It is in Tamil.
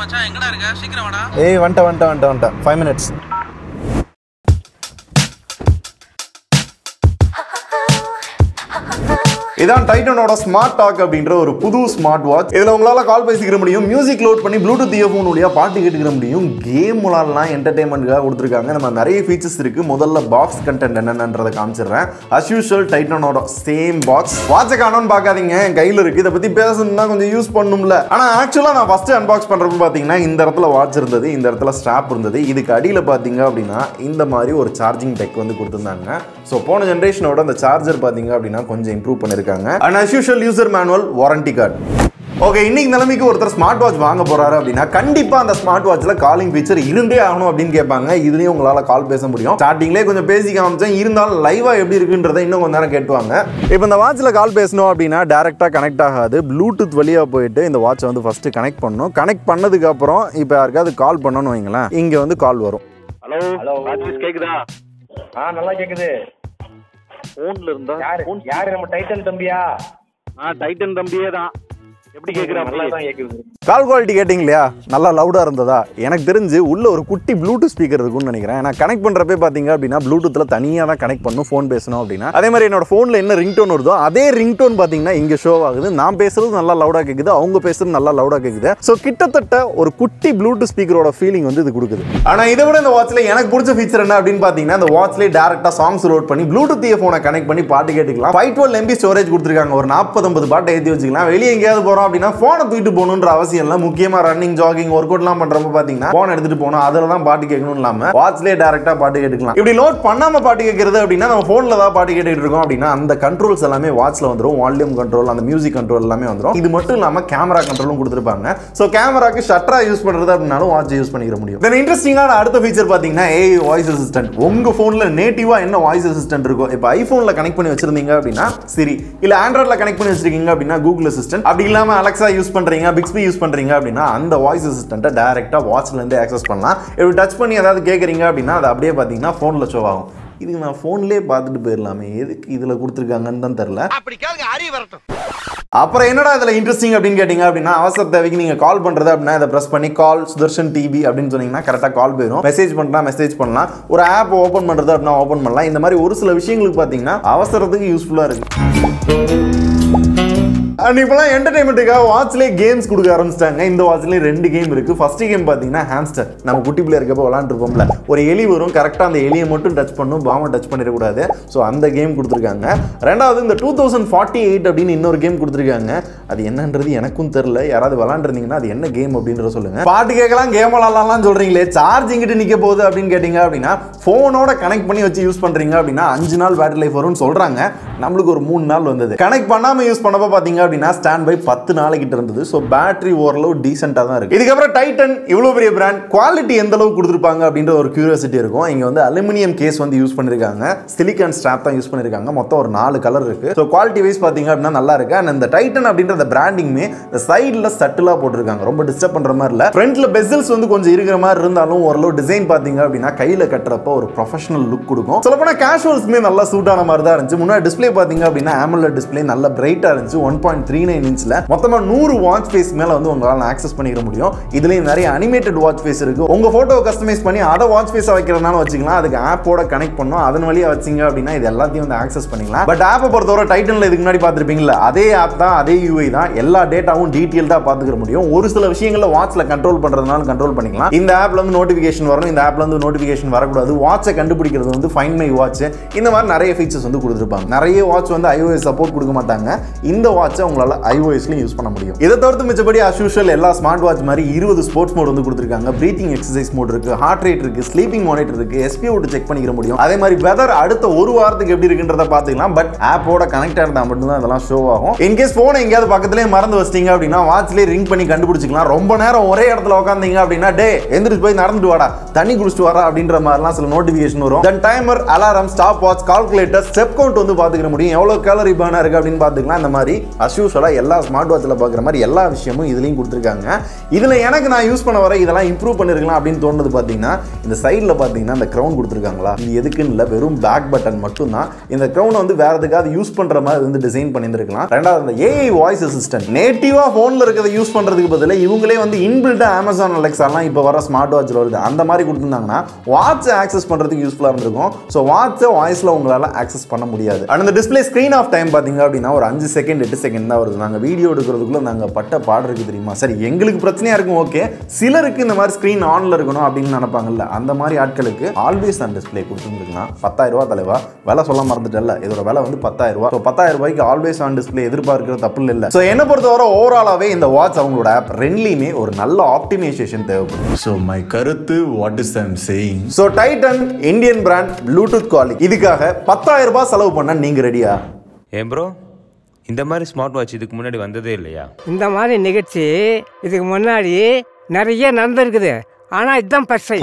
மச்சான் எங்கடா இருக்க? சீக்கிரம் வாடா. ஏய் வந்துட்டேன் வந்துட்டேன் வந்துட்டேன் வந்துட்டேன். ஃபைவ் மினிட்ஸ் இதான் டைட்டனோட ஸ்மார்ட் டாக் அப்படின்ற ஒரு புது ஸ்மார்ட் வாட்ச் இதில் உங்களால் கால் பேசிக்கிற முடியும் மியூசிக் லோட் பண்ணி ப்ளூடூத் இயர்ஃபோன் வழியா பாட்டு கேட்டுக்கிற முடியும் கேம் விளாட்லாம் என்டர்டைன்மெண்ட்காக கொடுத்துருக்காங்க. நம்ம நிறைய ஃபீச்சர்ஸ் இருக்குது முதல்ல பாக்ஸ் கண்டென்ட் என்னென்னன்றதை காமிச்சிடுறேன். அஸ் யூஷுவல் டைட்டனோட சேம் பாக்ஸ் வாட்சை காணோன்னு பார்க்காதீங்க. என் கையில் இருக்குது இதை பற்றி பேசணும்னா கொஞ்சம் யூஸ் பண்ணும்ல. ஆனால் ஆக்சுவலாக நான் ஃபஸ்ட்டு அன்பாக்ஸ் பண்ணுறப்ப பார்த்தீங்கன்னா இந்த இடத்துல வாட்ச் இருந்தது இந்த இடத்துல ஸ்ட்ராப் இருந்தது. இதுக்கு அடியில் பார்த்தீங்க அப்படின்னா இந்த மாதிரி ஒரு சார்ஜிங் டெக் வந்து கொடுத்துருந்தாங்க. ஸோ போன ஜென்ரேஷனோட அந்த சார்ஜர் பார்த்தீங்க அப்படின்னா கொஞ்சம் இம்ப்ரூவ் பண்ணிருக்காங்க and as usual user manual warranty card okay இன்னைக்கு நிலைமைக்கு ஒருத்தர் ஸ்மார்ட் வாட்ச் வாங்க போறாரு அப்படின்னா கண்டிப்பா அந்த ஸ்மார்ட் வாட்ச்ல காலிங் ஃபீச்சர் இருந்தே ஆகணும் அப்படின்னு கேட்பாங்க. இதுலயும் உங்களால கால் பேச முடியும். ஸ்டார்டிங்லேயே கொஞ்சம் பேசி காமிச்சேன். இருந்தாலும் லைவா எப்படி இருக்குன்றதை இன்னும் கொஞ்ச நேரம் கேட்டுவாங்க. இப்போ இந்த வாட்ச்ல கால் பேசணும் அப்படின்னா டேரக்டா கனெக்ட் ஆகாது. ப்ளூடூத் வழியா போயிட்டு இந்த வாட்சை வந்து ஃபர்ஸ்ட் கனெக்ட் பண்ணணும். கனெக்ட் பண்ணதுக்கு அப்புறம் இப்போ யாருக்காவது கால் பண்ணணும்னு வைங்களேன். இங்க வந்து கால் வரும். ஹலோ ஹலோ கேக்குதா? ஆ நல்லா கேக்குது. போன்ல இருந்தா யாரு? நம்ம டைட்டன் தம்பியா? ஆ டைட்டன் தம்பியே தான் எப்படி கேக்குறா? நல்லா தான் கேக்குது. கால் குவாலிட்டி கேட்டிங்க இல்லையா நல்லா லவுடாக இருந்ததா? எனக்கு தெரிஞ்சு உள்ள ஒரு குட்டி ப்ளூடூத் ஸ்பீக்கர் இருக்கும்னு நினைக்கிறேன். நான் கனெக்ட் பண்ணுறப்ப பார்த்தீங்க அப்படின்னா ப்ளூடூத்தில் தனியாக தான் கனெக்ட் பண்ணும் ஃபோன் பேசணும் அப்படின்னா. அதே மாதிரி என்னோட ஃபோனில் என்ன ரிங்டோன் வருதோ அதே ரிங்டோன் பார்த்தீங்கன்னா இங்கே ஷோ ஆகுது. நான் பேசுறது நல்லா லவுடாக கேட்குது அவங்க பேசுறது நல்லா லவுடாக கேட்குது ஸோ கிட்டத்தட்ட ஒரு குட்டி ப்ளூடூத் ஸ்பீக்கரோட ஃபீலிங் வந்து இது கொடுக்குது. ஆனால் இதை விட இந்த வாட்ச்ல எனக்கு பிடிச்ச ஃபீச்சர் என்ன அப்படின்னு பார்த்தீங்கன்னா இந்த வாட்ச்லேயே டேரெக்டாக சாங்ஸ் லோட் பண்ணி ப்ளூடூத் இயர்ஃபோனை கனெக்ட் பண்ணி பாட்டு கேட்டுக்கலாம். ஃபைவ் டுவெல் எம்பி ஸ்டோரேஜ் கொடுத்துருக்காங்க. ஒரு நாற்பது ஐம்பது பாட்டை ஏற்றி வச்சுக்கலாம். வெளியே எங்கேயாவது போகிறோம் அப்படின்னா ஃபோனை தூக்கிட்டு போகணுன்ற அவசியம் இல்லை. முக்கியமாக ரன்னிங் ஜாகிங் ஒர்க் அவுட்லாம் பண்ணுறப்ப பார்த்தீங்கன்னா ஃபோன் எடுத்துகிட்டு போகணும். அதில் தான் பாட்டு கேட்கணும் இல்லாமல் வாட்ச்லேயே டேரெக்டாக பாட்டு கேட்டுக்கலாம். இப்படி லோட் பண்ணாமல் பாட்டு கேட்கறது அப்படின்னா நம்ம ஃபோனில் தான் பாட்டு கேட்டுக்கிட்டு இருக்கோம் அப்படின்னா அந்த கண்ட்ரோல்ஸ் எல்லாமே வாட்ச்சில் வந்துடும் வால்யூம் கண்ட்ரோல் அந்த மியூசிக் கண்ட்ரோல் எல்லாமே வந்துடும் இது மட்டும் இல்லாமல் கேமரா கண்ட்ரோலும் கொடுத்துருப்பாங்க. ஸோ கேமராக்கு ஷட்டராக யூஸ் பண்ணுறது அப்படின்னாலும் வாட்ச் யூஸ் பண்ணிக்கிற முடியும். தென் இன்ட்ரெஸ்டிங்கான அடுத்த ஃபீச்சர் பார்த்தீங்கன்னா ஏ வாய்ஸ் அசிஸ்டன்ட் உங்கள் ஃபோனில் நேட்டிவாக என்ன வாய்ஸ் அசிஸ்டன்ட் இருக்கும் இப்போ ஐஃபோனில் கனெக்ட் பண்ணி வச்சிருந்தீங்க அப்படின்னா சரி இல்லை ஆண்ட்ராய்டில் கனெக்ட் பண்ணி வச்சிருக்கீங்க அப்படின்னா கூகுள் அசிஸ்டன்ட் அப்படி இல்லாமல் அலெக்ஸா யூஸ் பண்றீங்க பிக்ஸ்பி யூஸ் பண்றீங்க அப்படின்னா அந்த வாய்ஸ் அசிஸ்டன்ட்டை டேரெக்டாக வாட்ச்ல இருந்து ஆக்சஸ் பண்ணலாம். இப்படி டச் பண்ணி ஏதாவது கேட்குறீங்க அப்படின்னா அது அப்படியே பார்த்தீங்கன்னா ஃபோனில் ஷோ ஆகும். இதுக்கு நான் ஃபோன்லேயே பார்த்துட்டு போயிடலாமே. எதுக்கு இதில் கொடுத்துருக்காங்கன்னு தான் தெரில அப்படி கேளுங்க அறிய வரட்டும். அப்புறம் என்னடா இதில் இன்ட்ரெஸ்டிங் அப்படின்னு கேட்டிங்க அப்படின்னா அவசர தேவைக்கு நீங்கள் கால் பண்ணுறது அப்படின்னா இதை ப்ரெஸ் பண்ணி கால் சுதர்ஷன் டிவி அப்படின்னு சொன்னீங்கன்னா கரெக்டாக கால் போயிடும் மெசேஜ் பண்ணலாம் மெசேஜ் பண்ணலாம். ஒரு ஆப் ஓப்பன் பண்ணுறது அப்படின்னா ஓப்பன் பண்ணலாம். இந்த மாதிரி ஒரு சில விஷயங்களுக்கு பார்த்தீங்கன்னா அவசரத்துக்கு யூஸ்ஃபுல்லாக இருக்கு. அண்ட் இப்போலாம் என்டர்டைன்மெண்ட்டுக்காக வாட்ச்லேயே கேம்ஸ் கொடுக்க ஆரம்பிச்சிட்டாங்க. இந்த வாட்ச்லேயே ரெண்டு கேம் இருக்குது ஃபஸ்ட்டு கேம் பார்த்தீங்கன்னா ஹேம்ஸ்டர் நம்ம குட்டி பிள்ளை இருக்கப்போ விளாண்டுருப்போம்ல ஒரு எலி வரும். கரெக்டாக அந்த எலியை மட்டும் டச் பண்ணும். பாமை டச் பண்ணிடக்கூடாது. ஸோ அந்த கேம் கொடுத்துருக்காங்க. ரெண்டாவது இந்த டூ தௌசண்ட் ஃபார்ட்டி எயிட் அப்படின்னு இன்னொரு கேம் கொடுத்துருக்காங்க. அது என்னன்றது எனக்கும் தெரில யாராவது விளாண்டுருந்தீங்கன்னா அது என்ன கேம் அப்படின்றத சொல்லுங்கள் பாட்டு கேட்கலாம் கேம் விளாட்லாம் சொல்கிறீங்களே சார்ஜ் இங்கிட்டு நிற்க போகுது அப்படின்னு கேட்டிங்க அப்படின்னா ஃபோனோட கனெக்ட் பண்ணி வச்சு யூஸ் பண்ணுறீங்க அப்படின்னா அஞ்சு நாள் பேட்டரி லைஃப் வரும்னு சொல்கிறாங்க நம்மளுக்கு ஒரு மூணு நாள் வந்தது. கனெக்ட் பண்ணாமல் யூஸ் பண்ணப்போ பார்த்தீங்க அப்படின்னா ஸ்டாண்ட் பை பத்து நாளைக்கிட்ட இருந்தது. ஸோ பேட்டரி ஓரளவு டீசெண்டாக தான் இருக்கு. இதுக்கப்புறம் டைட்டன் இவ்வளோ பெரிய பிராண்ட் குவாலிட்டி எந்த அளவுக்கு கொடுத்துருப்பாங்க அப்படின்ற ஒரு கியூரியாசிட்டி இருக்கும். இங்கே வந்து அலுமினியம் கேஸ் வந்து யூஸ் பண்ணியிருக்காங்க சிலிக்கான் ஸ்ட்ராப் தான் யூஸ் பண்ணியிருக்காங்க மொத்தம் ஒரு நாலு கலர் இருக்கு. ஸோ குவாலிட்டி வைஸ் பார்த்தீங்க அப்படின்னா நல்லா இருக்கு. அண்ட் இந்த டைட்டன் அப்படின்ற அந்த பிராண்டிங்குமே இந்த சைடில் சட்டிலாக போட்டிருக்காங்க. ரொம்ப டிஸ்டர்ப் பண்ணுற மாதிரி இல்லை. ஃப்ரண்ட்ல பெசல்ஸ் வந்து கொஞ்சம் இருக்கிற மாதிரி இருந்தாலும் ஓரளவு டிசைன் பார்த்தீங்க அப்படின்னா கையில் கட்டுறப்ப ஒரு ப்ரொஃபஷனல் லுக் கொடுக்கும். சொல்லப்போனால் போனால் கேஷுவல்ஸ்மே நல்லா சூட்டான மாதிரி தான் இருந்துச்சு. முன்னாடி டிஸ்ப்ளே பார்த்தீங்க அப்படின்னா ஆமலர் டிஸ்பிளே நல்ல பிரைட்டாக இருந்துச்சு. ஒன் பாயிண்ட் த்ரீ நைன் இன்ச்சில் மொத்தமாக நூறு வாட்ச் ஃபேஸ் மேலே வந்து உங்களால் ஆக்சஸ் பண்ணிக்க முடியும். இதுலேயும் நிறைய அனிமேட்டட் வாட்ச் ஃபேஸ் இருக்கு. உங்க ஃபோட்டோ கஸ்டமைஸ் பண்ணி அதை வாட்ச் ஃபேஸாக வைக்கிறனால வச்சுக்கலாம். அதுக்கு ஆப்போட கனெக்ட் பண்ணோம் அதன் வழியாக வச்சிங்க அப்படின்னா இது எல்லாத்தையும் வந்து ஆக்சஸ் பண்ணிக்கலாம். பட் ஆப்பை பொறுத்தவரை டைட்டனில் இதுக்கு முன்னாடி பார்த்துருப்பீங்களா அதே ஆப் தான் அதே யூஐ தான். எல்லா டேட்டாவும் டீட்டெயில்டாக பார்த்துக்க முடியும். ஒரு சில விஷயங்களில் வாட்சில் கண்ட்ரோல் பண்ணுறதுனால கண்ட்ரோல் பண்ணிக்கலாம். இந்த ஆப்பில் வந்து நோட்டிஃபிகேஷன் வரணும். இந்த ஆப்பில் வந்து நோட்டிஃபிகேஷன் வரக்கூடாது. வாட்சை கண்டுபிடிக்கிறது வந்து ஃபைன் மை வாட்ச் இந்த மாதிரி நிறைய ஃபீச்சர்ஸ் வந்து கொடுத்துருப்பாங்க. நிறைய வாட்ச் வந்து ஐஓஎஸ் சப்போர்ட் கொடுக்க மாட்டாங்க. இந்த வாட்சை உங்களால் ஐஓஎஸ்லையும் யூஸ் பண்ண முடியும். இதை தவிர்த்து மிச்சபடி as எல்லா ஸ்மார்ட் வாட்ச் மாதிரி இருபது ஸ்போர்ட்ஸ் மோட் வந்து கொடுத்துருக்காங்க. ப்ரீத்திங் எக்ஸசைஸ் மோட் இருக்கு ஹார்ட் ரேட் இருக்கு ஸ்லீப்பிங் மானிட்டர் இருக்கு எஸ்பி விட்டு செக் பண்ணிக்கிற முடியும். அதே மாதிரி வெதர் அடுத்த ஒரு வாரத்துக்கு எப்படி இருக்குன்றத பார்த்துக்கலாம். பட் ஆப்போட கனெக்ட் இருந்தால் மட்டும்தான் இதெல்லாம் ஷோ ஆகும். இன்கேஸ் போனை எங்கேயாவது பக்கத்துலேயே மறந்து வச்சிட்டீங்க அப்படின்னா வாட்ச்லேயே ரிங் பண்ணி கண்டுபிடிச்சிக்கலாம். ரொம்ப நேரம் ஒரே இடத்துல உட்காந்தீங்க அப்படின்னா டே எந்திரிச்சு போய் நடந்துட்டு வாடா தண்ணி குடிச்சிட்டு வரா அப்படின்ற மாதிரிலாம் சில நோட்டிஃபிகேஷன் வரும். Then timer alarm stopwatch calculator step count வந்து பார்த்துக்கிற முடியும். எவ்வளோ கேலரி பேர்னா இருக்குது அப்படின்னு பார்த்துக்கலாம். இந்த மாதிரி அஸ்யூ அஸ்யூஷலாக எல்லா ஸ்மார்ட் வாட்சில் பார்க்குற மாதிரி எல்லா விஷயமும் இதுலேயும் கொடுத்துருக்காங்க. இதில் எனக்கு நான் யூஸ் பண்ண வர இதெல்லாம் இம்ப்ரூவ் பண்ணிருக்கலாம் அப்படின்னு தோணுது பார்த்தீங்கன்னா இந்த சைடில் பார்த்தீங்கன்னா இந்த க்ரௌன் கொடுத்துருக்காங்களா? இது எதுக்குன்னு இல்லை வெறும் பேக் பட்டன் மட்டும்தான். இந்த க்ரௌனை வந்து வேறு எதுக்காவது யூஸ் பண்ணுற மாதிரி வந்து டிசைன் பண்ணியிருந்துருக்கலாம். ரெண்டாவது இந்த ஏஐ வாய்ஸ் அசிஸ்டன்ட் நேட்டிவாக ஃபோனில் இருக்கிறத யூஸ் பண்ணுறதுக்கு பதிலாக இவங்களே வந்து இன்பில்ட்டாக அமேசான் அலெக்ஸாலாம் இப்போ வர ஸ்மார்ட் வாட்சில் வருது. அந்த மாதிரி கொடுத்துருந்தாங்கன்னா வாட்சை ஆக்சஸ் பண்ணுறதுக்கு யூஸ்ஃபுல்லாக இருந்திருக்கும். ஸோ வாட்சை வாய்ஸில் உங்களால் ஆக்சஸ் பண்ண முடியாது. அண்ட் இந்த டிஸ்பிளே ஸ்க்ரீன் ஆஃப் டைம் பார்த்தீங்க அப்படின்னா ஒரு அஞ்சு செகண்ட் எட்டு செகண்ட் தான் வருது நாங்கள் வீடியோ எடுக்கிறதுக்குள்ள நாங்கள் பட்ட பாடு இருக்கு தெரியுமா? சரி எங்களுக்கு பிரச்சனையாக இருக்கும் ஓகே சிலருக்கு இந்த மாதிரி ஸ்க்ரீன் ஆனில் இருக்கணும் அப்படின்னு நினைப்பாங்கல்ல. அந்த மாதிரி ஆட்களுக்கு ஆல்வேஸ் ஆன் டிஸ்பிளே கொடுத்துருந்துருக்குன்னா பத்தாயிரம் ரூபா தலைவா? விலை சொல்ல மறந்துட்டல இதோட விலை வந்து பத்தாயிரம் ரூபா ஸோ பத்தாயிரம் ரூபாய்க்கு ஆல்வேஸ் ஆன் டிஸ்பிளே எதிர்பார்க்கிற தப்பு இல்லை. ஸோ என்ன பொறுத்தவரை ஓவராலாகவே இந்த வாட்ச் அவங்களோட ஆப் ரெண்டுலையுமே ஒரு நல்ல ஆப்டிமைசேஷன் தேவைப்படும் ஸோ மை கருத்து what is I'm saying so Titan Indian brand bluetooth காலி இதுக்காக பத்தாயிரம் ரூபாய் செலவு பண்ண நீங்க ரெடியா ஏன் ப்ரோ இந்த மாதிரி ஸ்மார்ட் வாட்ச் இதுக்கு முன்னாடி வந்ததே இல்லையா? இந்த மாதிரி நிகழ்ச்சி இதுக்கு முன்னாடி நிறைய நடந்திருக்குது. ஆனால் இதுதான் பர்சை